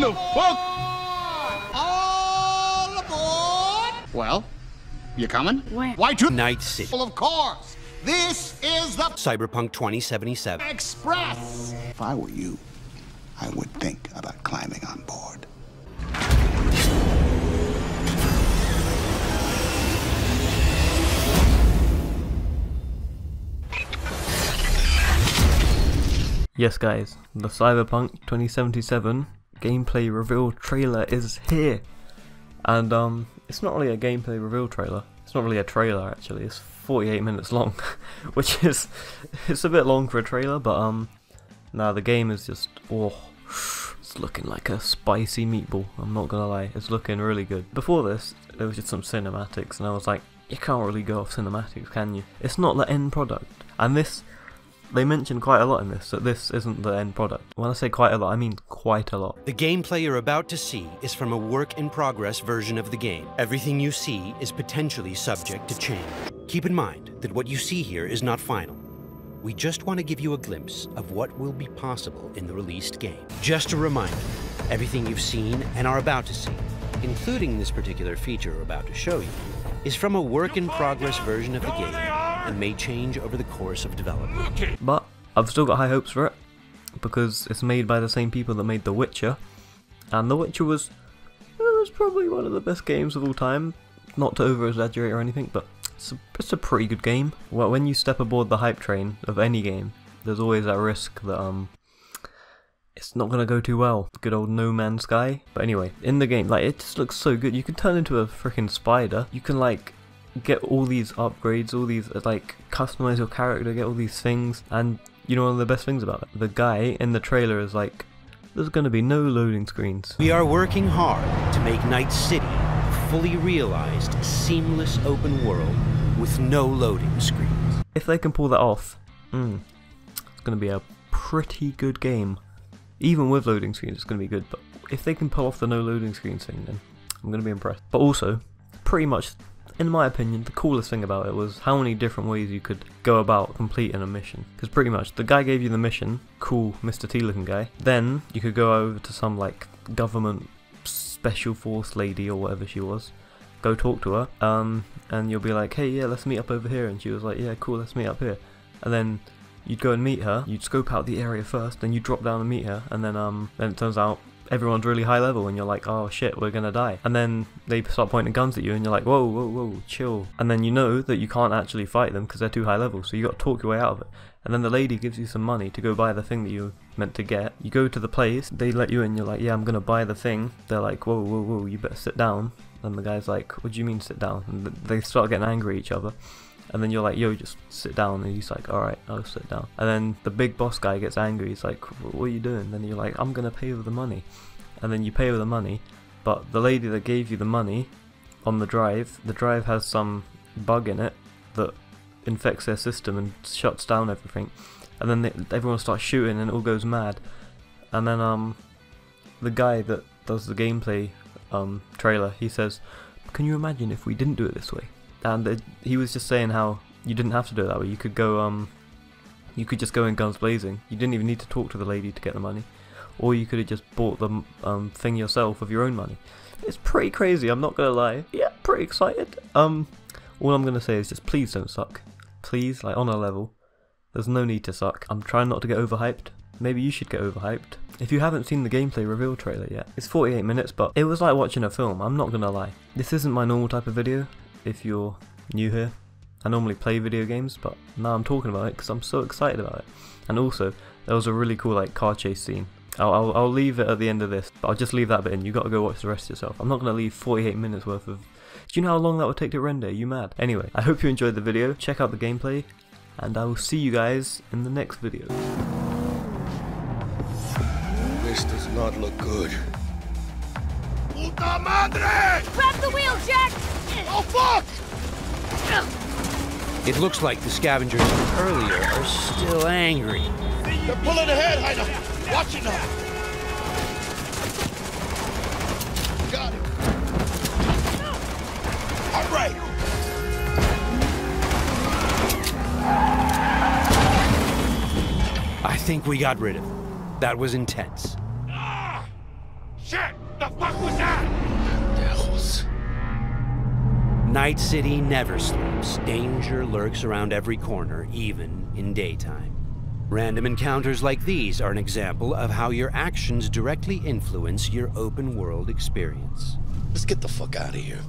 the fuck? All aboard! Well, you coming? Where? Why to Night City. Well, of course. This is the Cyberpunk 2077. Express. If I were you, I would think about climbing on board. Yes, guys, the Cyberpunk 2077 gameplay reveal trailer is here, and um, it's not really a gameplay reveal trailer. It's not really a trailer actually. It's 48 minutes long, which is it's a bit long for a trailer, but um, now the game is just oh, it's looking like a spicy meatball. I'm not gonna lie, it's looking really good. Before this, there was just some cinematics, and I was like, you can't really go off cinematics, can you? It's not the end product, and this they mention quite a lot in this that this isn't the end product. When I say quite a lot, I mean quite a lot. The gameplay you're about to see is from a work in progress version of the game. Everything you see is potentially subject to change. Keep in mind that what you see here is not final. We just want to give you a glimpse of what will be possible in the released game. Just a reminder everything you've seen and are about to see, including this particular feature we're about to show you, is from a work in progress version of the game and may change over the course of development. But I've still got high hopes for it because it's made by the same people that made The Witcher, and The Witcher was it was probably one of the best games of all time. Not to over exaggerate or anything, but it's a, it's a pretty good game. Well, when you step aboard the hype train of any game, there's always that risk that um it's not gonna go too well. Good old No Man's Sky. But anyway, in the game, like it just looks so good. You can turn into a freaking spider. You can like get all these upgrades, all these like customize your character, get all these things, and you know one of the best things about it, the guy in the trailer is like, there's gonna be no loading screens. We are working hard to make Night City a fully realized, seamless open world with no loading screens. If they can pull that off, mm, it's gonna be a pretty good game. Even with loading screens, it's gonna be good. But if they can pull off the no loading screens thing, then I'm gonna be impressed. But also, pretty much in my opinion, the coolest thing about it was how many different ways you could go about completing a mission. Because pretty much, the guy gave you the mission, cool Mr. T looking guy, then you could go over to some like government special force lady or whatever she was, go talk to her, um, and you'll be like, hey, yeah, let's meet up over here. And she was like, yeah, cool, let's meet up here. And then you'd go and meet her, you'd scope out the area first, then you drop down and meet her, and then um, then it turns out everyone's really high level and you're like, oh shit, we're gonna die. And then they start pointing guns at you and you're like, whoa, whoa, whoa, chill. And then you know that you can't actually fight them because they're too high level, so you got to talk your way out of it. And then the lady gives you some money to go buy the thing that you meant to get. You go to the place, they let you in, you're like, yeah, I'm gonna buy the thing. They're like, whoa, whoa, whoa, you better sit down. And the guy's like, what do you mean sit down? And they start getting angry at each other. And then you're like, yo, just sit down. And he's like, alright, I'll sit down. And then the big boss guy gets angry. He's like, what are you doing? And then you're like, I'm gonna pay with the money and then you pay with the money. But the lady that gave you the money on the drive, the drive has some bug in it that infects their system and shuts down everything. And then they, everyone starts shooting and it all goes mad. And then um, the guy that does the gameplay um, trailer, he says, "Can you imagine if we didn't do it this way?" And it, he was just saying how you didn't have to do it that way. You could go um, you could just go in guns blazing. You didn't even need to talk to the lady to get the money or you could have just bought the um, thing yourself with your own money. It's pretty crazy, I'm not gonna lie. Yeah, pretty excited. Um, all I'm gonna say is just please don't suck. Please, like on a level. There's no need to suck. I'm trying not to get overhyped. Maybe you should get overhyped. If you haven't seen the gameplay reveal trailer yet, it's 48 minutes, but it was like watching a film, I'm not gonna lie. This isn't my normal type of video, if you're new here. I normally play video games, but now I'm talking about it because I'm so excited about it. And also, there was a really cool like car chase scene I'll, I'll, I'll, leave it at the end of this. but I'll just leave that bit in. You got to go watch the rest yourself. I'm not going to leave 48 minutes worth of. Do you know how long that would take to render? Are you mad? Anyway, I hope you enjoyed the video. Check out the gameplay, and I will see you guys in the next video. This does not look good. Puta madre! Grab the wheel, Jack! Oh fuck! It looks like the scavengers from earlier are still angry. They're pulling ahead, Heiner! Watch it now! Got it! All right! I think we got rid of him. That was intense. Ah! Shit! Night City never sleeps. Danger lurks around every corner, even in daytime. Random encounters like these are an example of how your actions directly influence your open world experience. Let's get the fuck out of here.